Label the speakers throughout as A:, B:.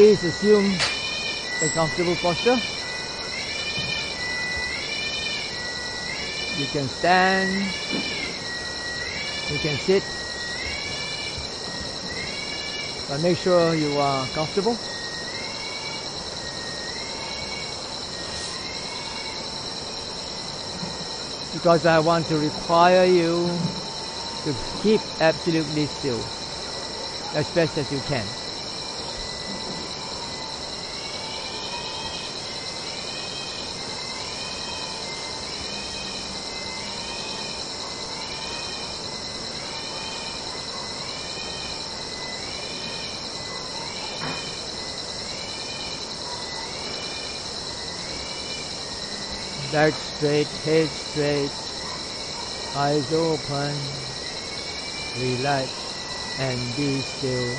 A: please assume a comfortable posture. You can stand, you can sit, but make sure you are comfortable. Because I want to require you to keep absolutely still as best as you can. Back straight, head straight, eyes open, relax and be still.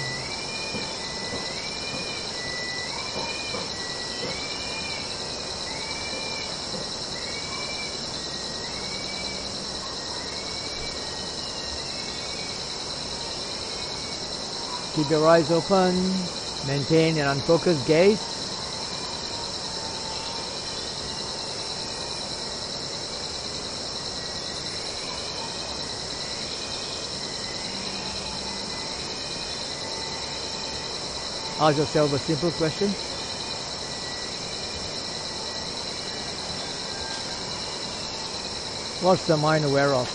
A: Keep your eyes open, maintain an unfocused gaze. Ask yourself a simple question. What's the mind aware of?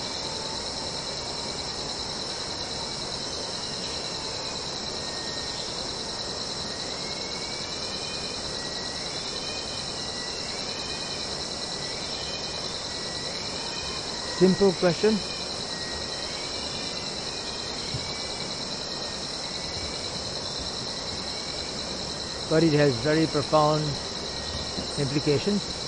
A: Simple question. But it has very profound implications.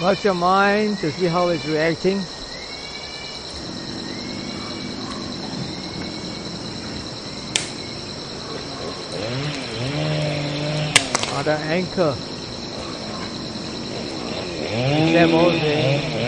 A: Watch your mind to see how it's reacting. Other anchor. Level Don't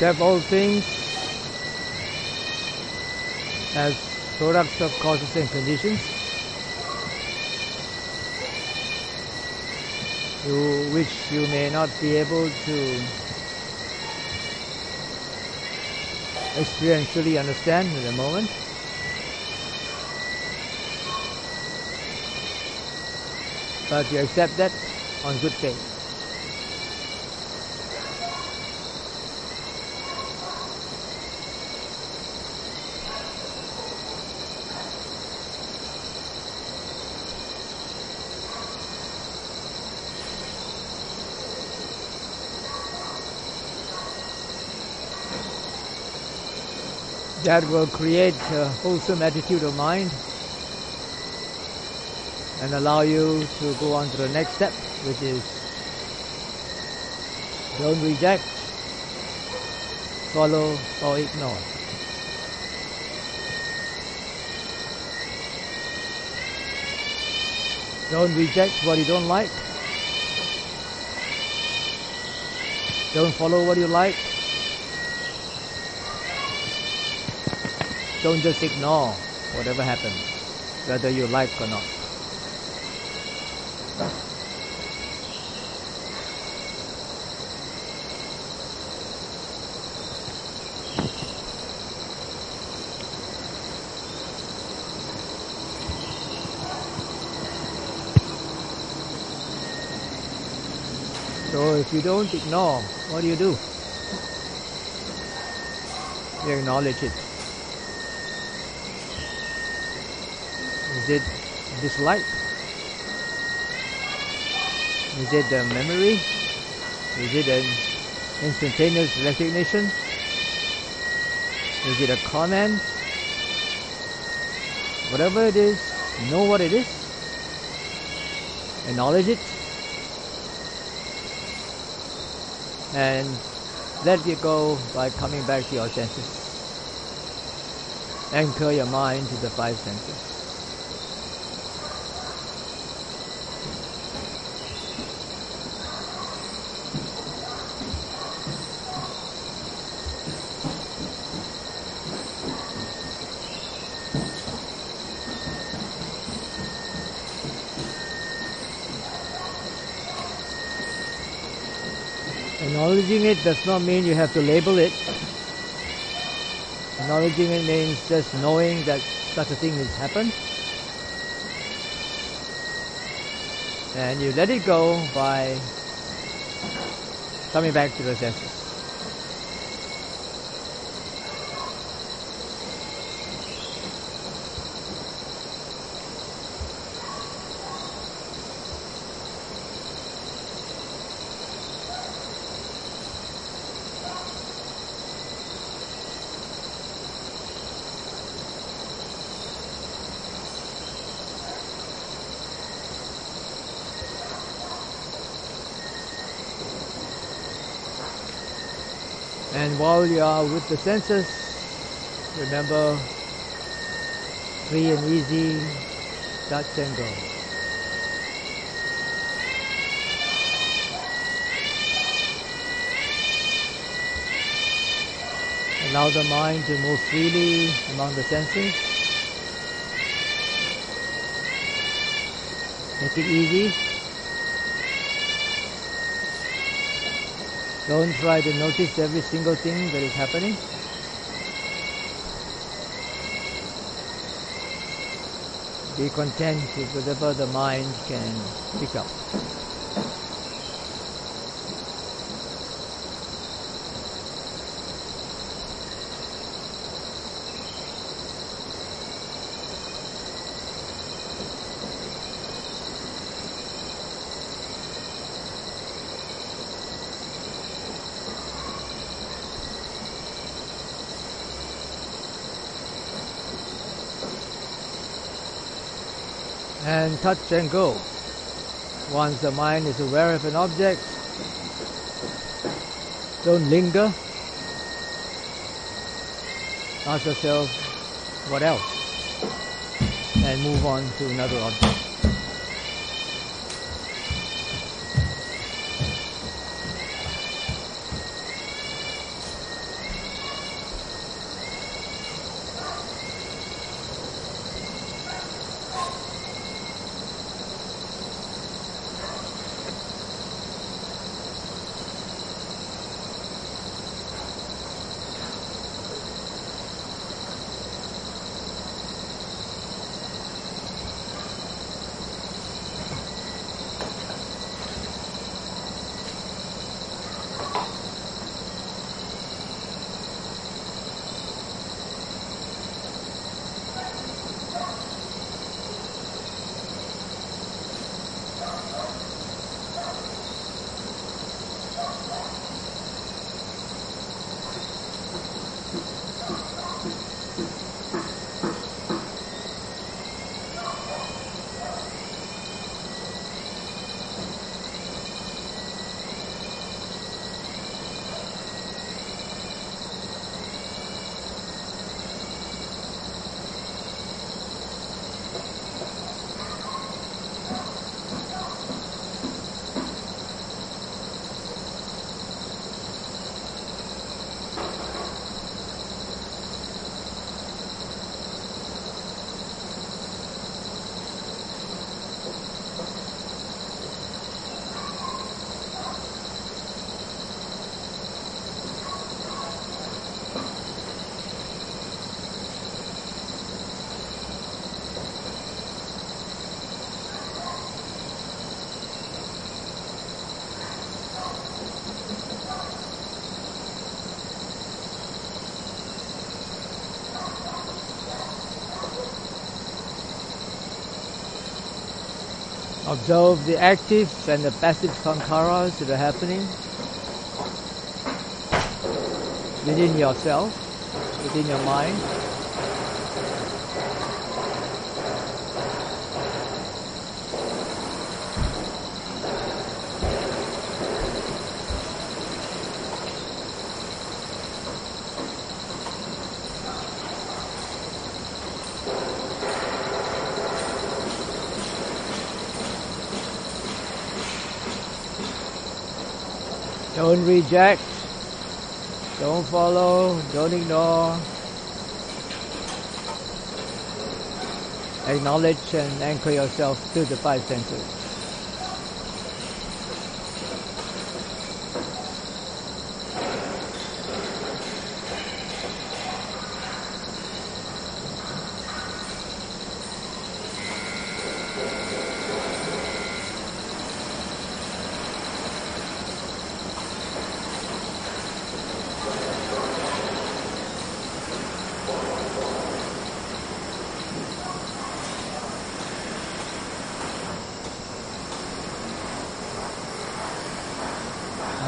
A: accept all things as products of causes and conditions to which you may not be able to experientially understand in the moment. But you accept that on good faith. That will create a wholesome attitude of mind and allow you to go on to the next step, which is don't reject, follow or ignore. Don't reject what you don't like. Don't follow what you like Don't just ignore whatever happens, whether you like or not. So if you don't ignore, what do you do? You acknowledge it. Is it dislike? Is it a memory? Is it an instantaneous recognition? Is it a comment? Whatever it is, know what it is. Acknowledge it. And let it go by coming back to your senses. Anchor your mind to the five senses. Acknowledging it does not mean you have to label it. Acknowledging it means just knowing that such a thing has happened. And you let it go by coming back to the senses. And while you are with the senses, remember free and easy, touch and. Allow the mind to move freely among the senses. Make it easy. Don't try to notice every single thing that is happening. Be content with whatever the mind can pick up. and touch and go. Once the mind is aware of an object, don't linger. Ask yourself, what else? And move on to another object. Observe the active and the passive sankharas that are happening within yourself, within your mind. Don't reject, don't follow, don't ignore. Acknowledge and anchor yourself to the five senses.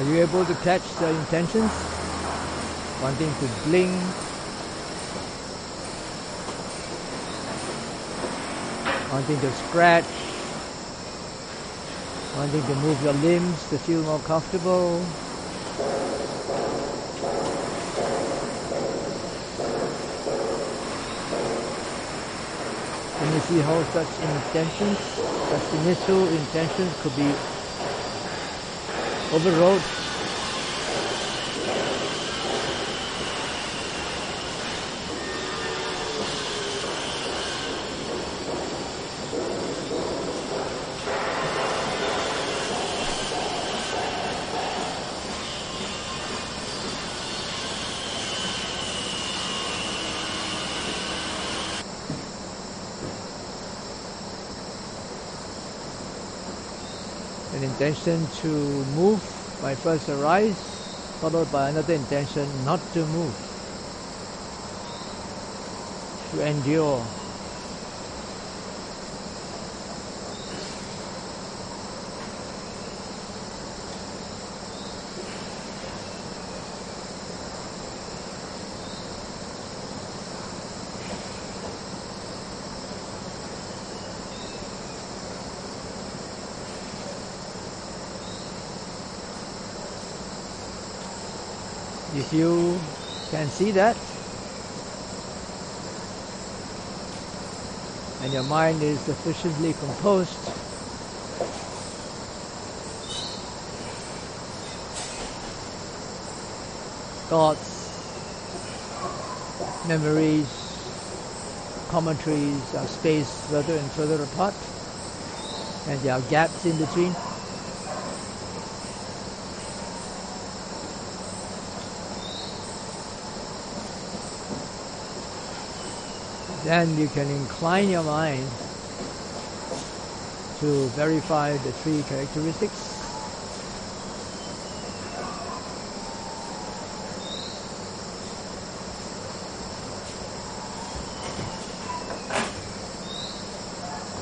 A: Are you able to catch the intentions? Wanting to blink, wanting to scratch, wanting to move your limbs to feel more comfortable. Can you see how such intentions, such initial intentions could be overrode? An intention to move might first arise, followed by another intention not to move, to endure. If you can see that, and your mind is sufficiently composed, thoughts, memories, commentaries are spaced further and further apart, and there are gaps in between. Then you can incline your mind to verify the three characteristics.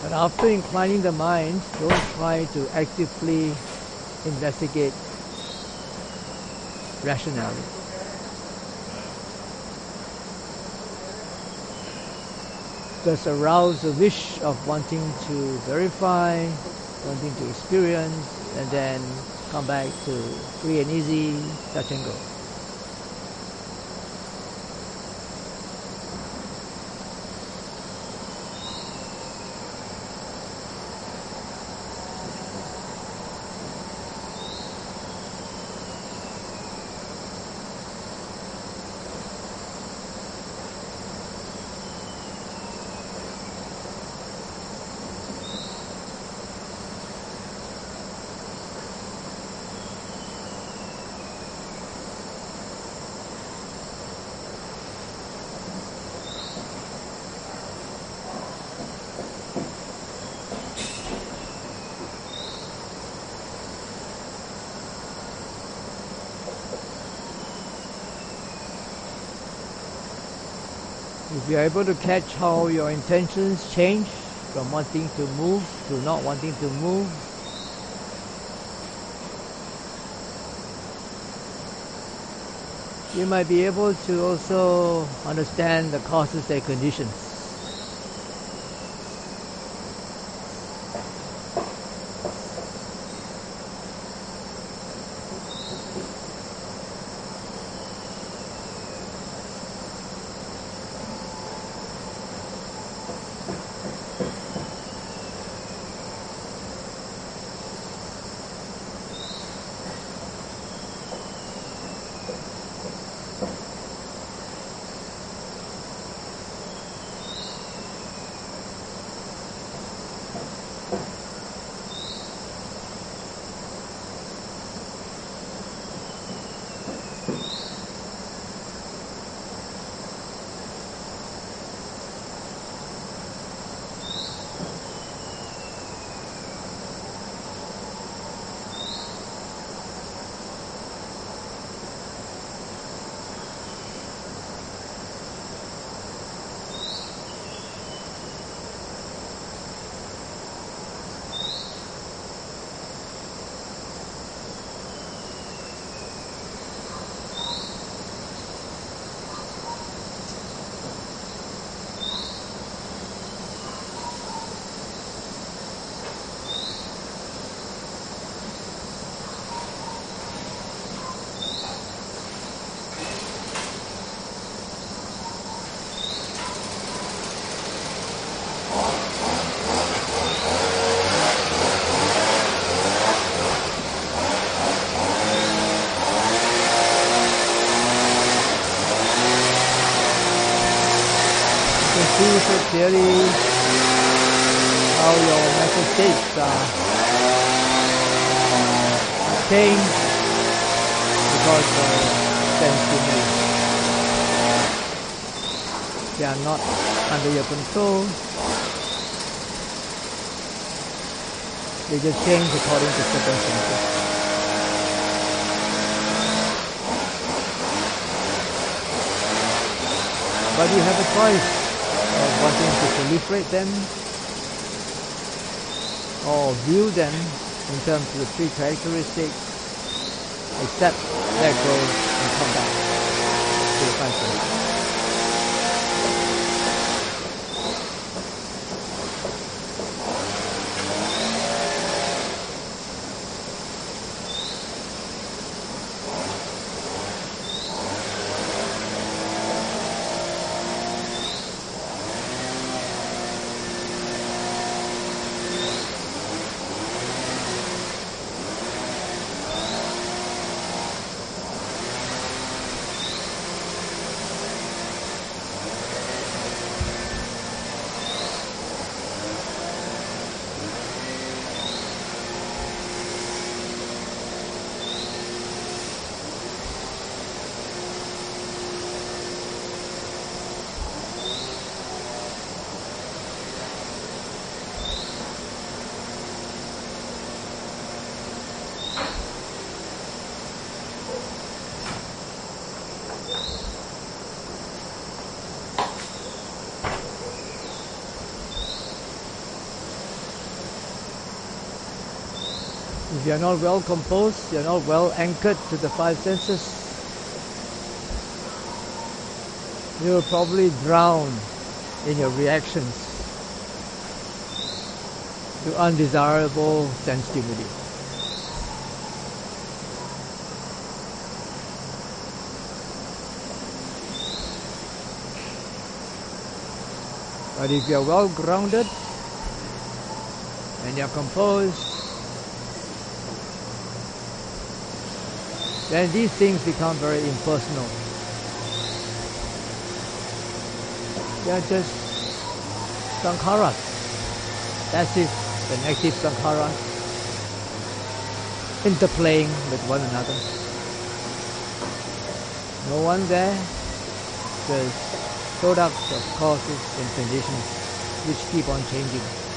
A: But after inclining the mind, don't try to actively investigate rationality. Just arouse the wish of wanting to verify, wanting to experience, and then come back to free and easy, touch and go. You're able to catch how your intentions change from wanting to move to not wanting to move. You might be able to also understand the causes and conditions. Are changed because. They are not under your control. They just change according to circumstances. But you have a choice of wanting to proliferate them or view them in terms of the three characteristics, accept, let go, and come back to the five If you're not well composed, you're not well anchored to the five senses, you'll probably drown in your reactions to undesirable sense stimuli. But if you're well grounded and you're composed, then these things become very impersonal. They are just sankharas. That's it, an active sankhara interplaying with one another. No one there, just products of causes and conditions which keep on changing.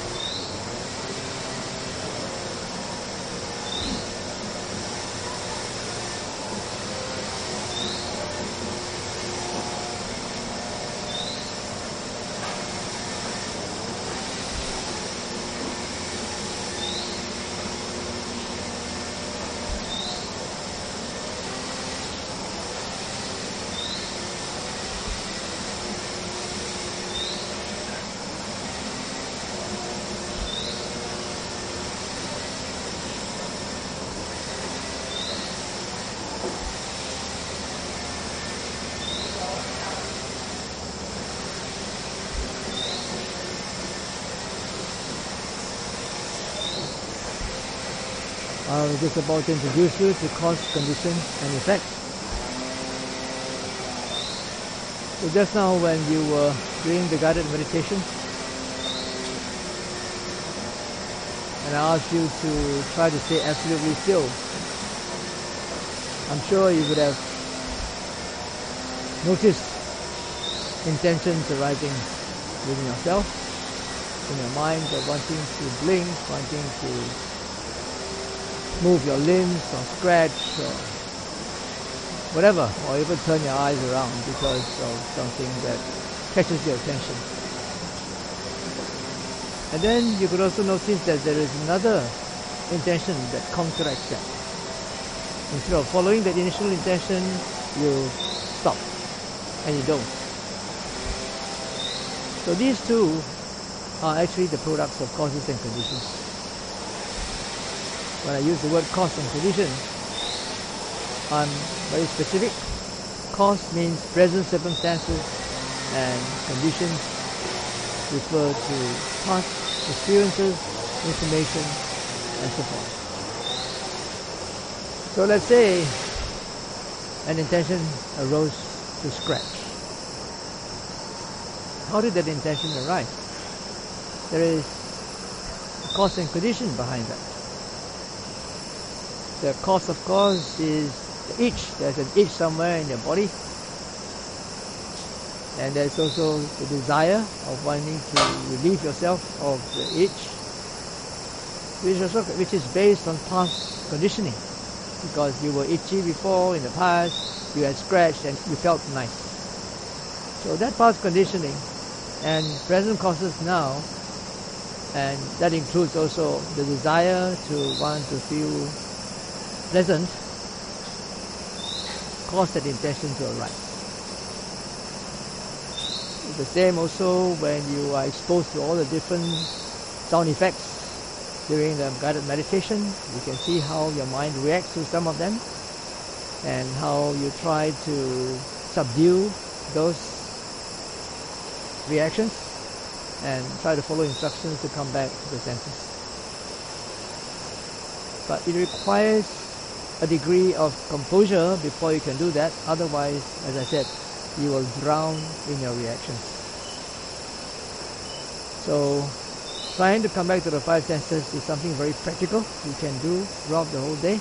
A: I was just about to introduce you to cause, condition, and effect. So just now when you were doing the guided meditation, and I asked you to try to stay absolutely still, I'm sure you would have noticed intentions arising within yourself, in your mind of wanting to blink, wanting to move your limbs or scratch or whatever, or even turn your eyes around because of something that catches your attention. And then you could also notice that there is another intention that counteracts that. Instead of following that initial intention, you stop and you don't. So these two are actually the products of causes and conditions. When I use the word cause and condition, I'm very specific. Cause means present circumstances and conditions refer to past experiences, information, and so forth. So let's say an intention arose to scratch. How did that intention arise? There is a cause and condition behind that. The cause, of course, is the itch. There's an itch somewhere in your body. And there's also the desire of wanting to relieve yourself of the itch, which, also, which is based on past conditioning. Because you were itchy before in the past, you had scratched and you felt nice. So that past conditioning and present causes now, and that includes also the desire to want to feel pleasant, cause that intention to arise. The same also when you are exposed to all the different sound effects during the guided meditation. You can see how your mind reacts to some of them and how you try to subdue those reactions and try to follow instructions to come back to the senses. But it requires a degree of composure before you can do that. Otherwise, as I said, you will drown in your reactions. So, trying to come back to the five senses is something very practical you can do throughout the whole day.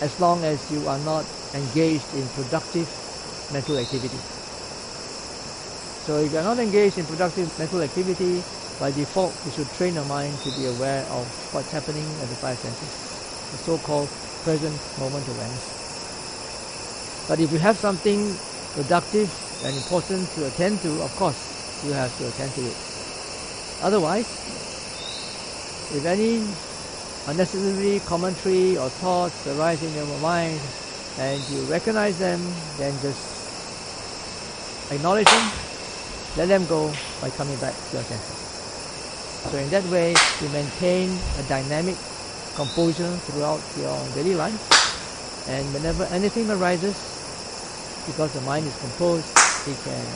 A: As long as you are not engaged in productive mental activity. So if you are not engaged in productive mental activity, by default you should train your mind to be aware of what's happening at the five senses, the so-called present moment awareness. But if you have something productive and important to attend to, of course, you have to attend to it. Otherwise, if any unnecessary commentary or thoughts arise in your mind and you recognize them, then just acknowledge them let them go by coming back to your senses. So in that way, you maintain a dynamic composure throughout your daily life. And whenever anything arises, because the mind is composed, it can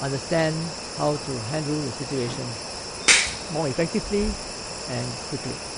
A: understand how to handle the situation more effectively and quickly.